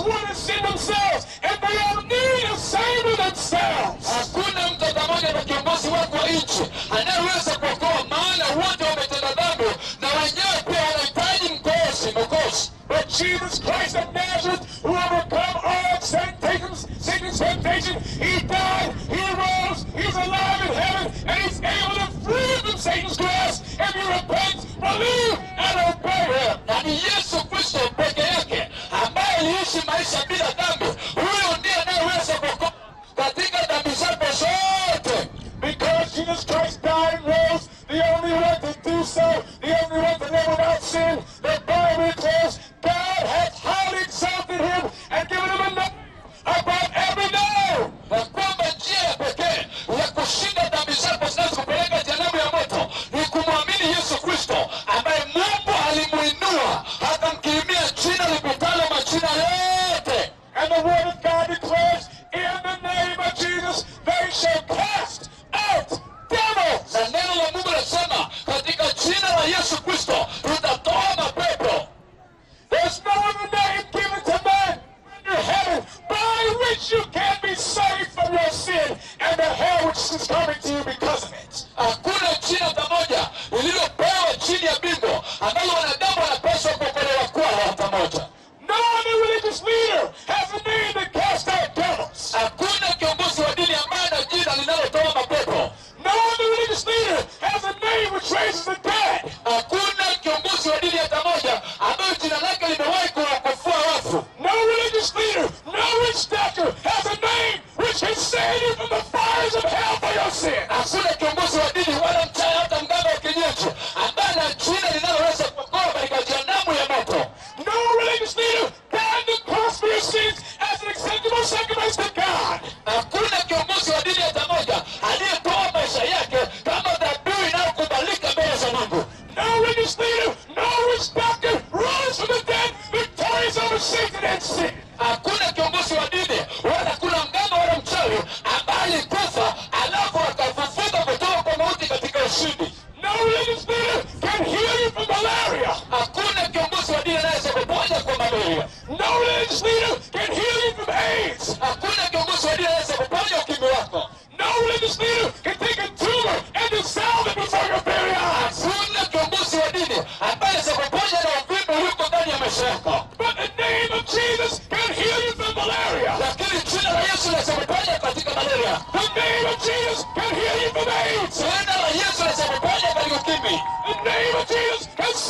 each one has sinned themselves and they all need a savior themselves. Hakuna mtu pamoja na kiongozi wako wa nchi anayeweza kuokoa, maana wote wametenda dhambi na wenyewe pia wanahitaji mkosi, mkosi. But Jesus Christ of Nazareth, who overcome all temptations, Satan's temptation, he died, he rose, he's alive in heaven, and he's able to free you from Satan's grasp if you repent, believe, and obey him. To to you because of it. Hakuna jina pamoja lililopewa chini ya ambalo wanadamu wanapaswa kuokolewa hata moja. No religious leader has a name that casts out devils. Hakuna kiongozi wa dini ambaye ana jina linalotoa mapepo. No religious leader has a name which raises the dead. Hakuna kiongozi wa dini hata moja ambayo jina lake limewahi kuwakufua wafu. No religious leader, no witch doctor has a name which can save you from the for your sin. Hakuna kiongozi wa dini wala mchawi hata mganga wa kienyeji ambaye ana jina linaloweza kuokoa katika jehanamu ya moto. No religious leader cross your sins as an acceptable sacrifice to God. Religious leader can heal you from AIDS. Hakuna kiongozi wa dini anaweza kuponya ukimwi wako. No religious leader can take a tumor and dissolve it before your very eyes. Hakuna kiongozi wa dini ambaye anaweza kuponya na uvimbe uliko ndani ya maisha yako. But the name of Jesus can heal you from malaria. Lakini jina la Yesu linaweza kuponya katika malaria. The name of Jesus can heal you from AIDS. Jina la Yesu linaweza kuponya katika ukimwi. The name of Jesus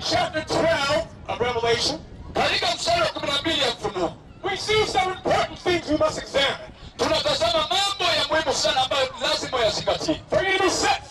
chapter 12 of Revelation, we see some important things we must examine. For you to be set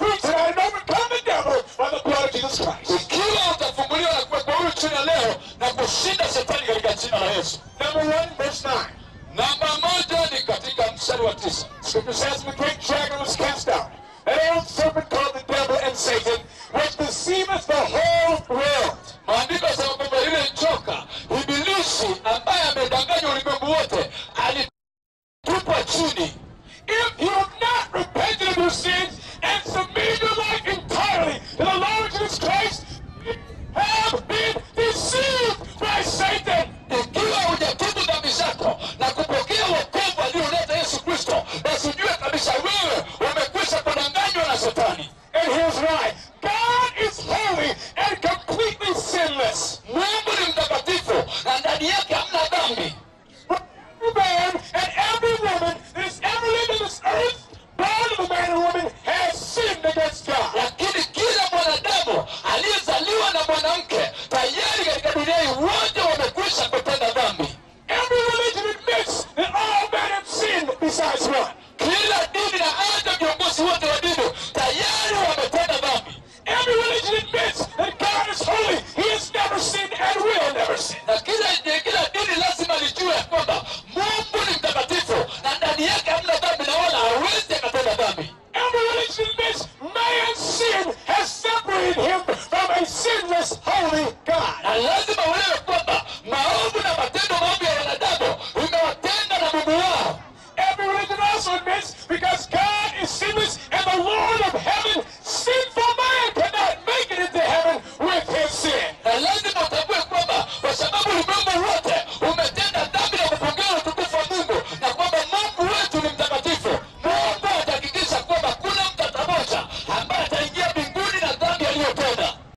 Isa Asma. Kila dini na hata viongozi wote wa dini